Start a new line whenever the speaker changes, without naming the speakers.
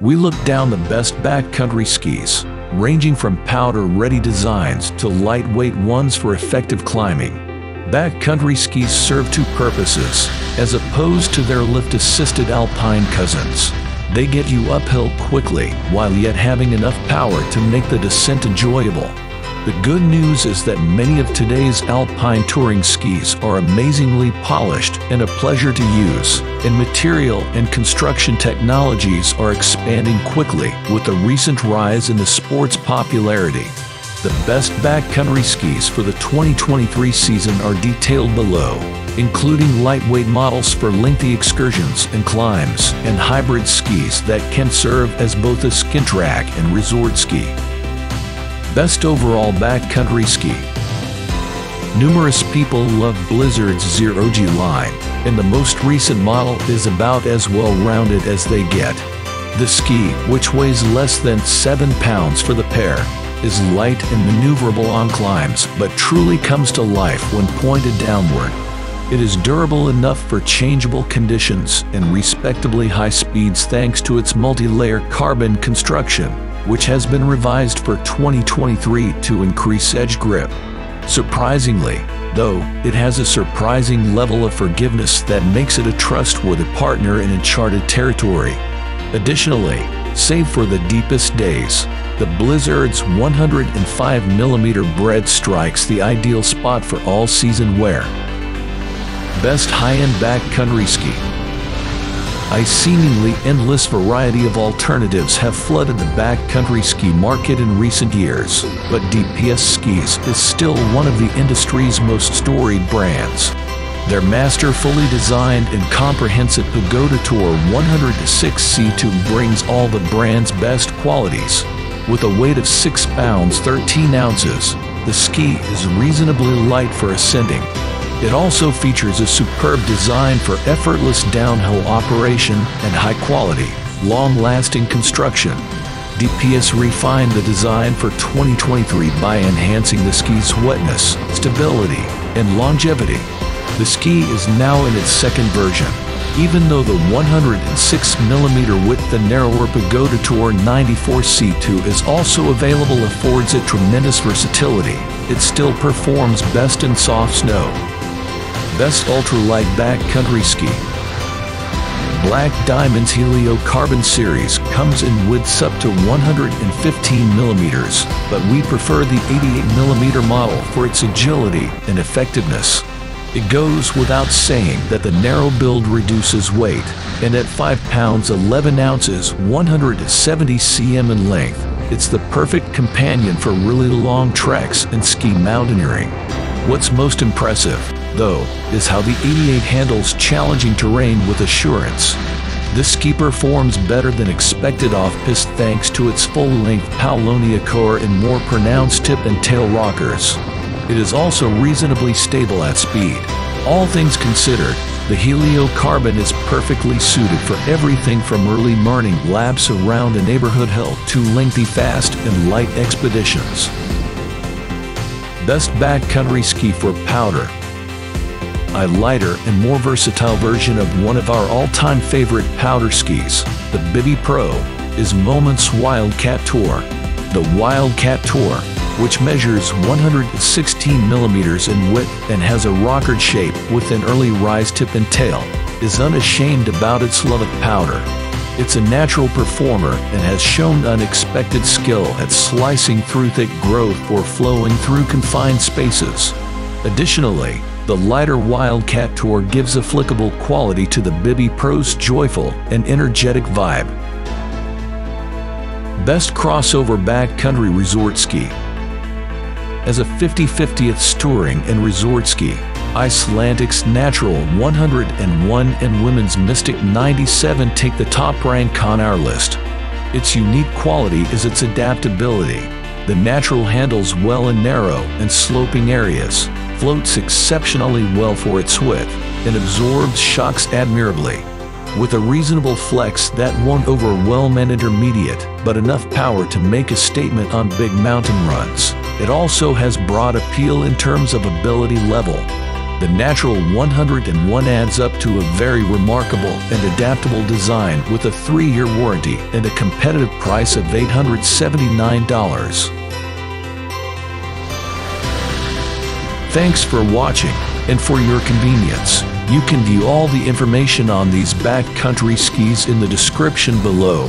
We look down the best backcountry skis, ranging from powder-ready designs to lightweight ones for effective climbing. Backcountry skis serve two purposes, as opposed to their lift-assisted alpine cousins. They get you uphill quickly while yet having enough power to make the descent enjoyable. The good news is that many of today's alpine touring skis are amazingly polished and a pleasure to use, and material and construction technologies are expanding quickly with the recent rise in the sport's popularity. The best backcountry skis for the 2023 season are detailed below, including lightweight models for lengthy excursions and climbs, and hybrid skis that can serve as both a skin track and resort ski. Best overall backcountry ski. Numerous people love Blizzard's Zero G line, and the most recent model is about as well-rounded as they get. The ski, which weighs less than 7 pounds for the pair, is light and maneuverable on climbs, but truly comes to life when pointed downward. It is durable enough for changeable conditions and respectably high speeds thanks to its multi-layer carbon construction which has been revised for 2023 to increase edge grip. Surprisingly, though, it has a surprising level of forgiveness that makes it a trustworthy partner in uncharted territory. Additionally, save for the deepest days, the Blizzard's 105mm bread strikes the ideal spot for all-season wear. Best high-end backcountry ski a seemingly endless variety of alternatives have flooded the backcountry ski market in recent years, but DPS Skis is still one of the industry's most storied brands. Their masterfully designed and comprehensive Pagoda Tour 106 C2 brings all the brand's best qualities. With a weight of 6 pounds 13 ounces, the ski is reasonably light for ascending it also features a superb design for effortless downhill operation and high-quality, long-lasting construction. DPS refined the design for 2023 by enhancing the ski's wetness, stability, and longevity. The ski is now in its second version. Even though the 106mm width and narrower Pagoda Tour 94C2 is also available affords it tremendous versatility, it still performs best in soft snow, best ultralight backcountry ski. Black Diamond's Helio Carbon Series comes in widths up to 115 millimeters, but we prefer the 88 millimeter model for its agility and effectiveness. It goes without saying that the narrow build reduces weight, and at 5 pounds 11 ounces, 170 cm in length, it's the perfect companion for really long treks and ski mountaineering. What's most impressive though, is how the 88 handles challenging terrain with assurance. This ski performs better than expected off-piste thanks to its full-length Paulownia core and more pronounced tip and tail rockers. It is also reasonably stable at speed. All things considered, the Helio Carbon is perfectly suited for everything from early morning laps around a neighborhood hill to lengthy fast and light expeditions. Best backcountry ski for powder, a lighter and more versatile version of one of our all-time favorite powder skis, the Bibby Pro, is Moments Wildcat Tour. The Wildcat Tour, which measures 116 millimeters in width and has a rockered shape with an early rise tip and tail, is unashamed about its love of powder. It's a natural performer and has shown unexpected skill at slicing through thick growth or flowing through confined spaces. Additionally, the lighter Wildcat Tour gives a flickable quality to the Bibby Pro's joyful and energetic vibe. Best Crossover Backcountry Resort Ski As a 50-50th touring and resort ski, Icelantic's Natural 101 and Women's Mystic 97 take the top rank on our list. Its unique quality is its adaptability. The Natural handles well in narrow and sloping areas, floats exceptionally well for its width and absorbs shocks admirably. With a reasonable flex that won't overwhelm an intermediate, but enough power to make a statement on big mountain runs. It also has broad appeal in terms of ability level. The natural 101 adds up to a very remarkable and adaptable design with a three-year warranty and a competitive price of $879. Thanks for watching, and for your convenience, you can view all the information on these backcountry skis in the description below.